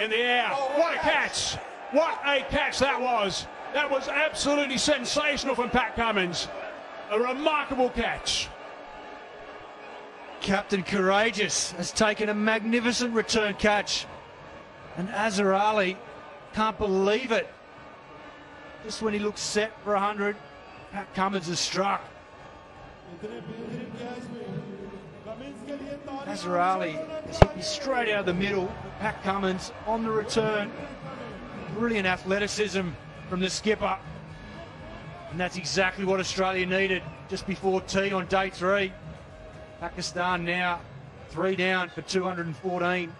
in the air. What a catch! What a catch that was! That was absolutely sensational from Pat Cummins. A remarkable catch. Captain Courageous has taken a magnificent return catch. And Azhar Ali can't believe it. Just when he looks set for 100, Pat Cummins has struck. Azhar Ali has hit me straight out of the middle. Pat Cummins on the return. Brilliant athleticism from the skipper. And that's exactly what Australia needed just before tea on day three. Pakistan now three down for 214.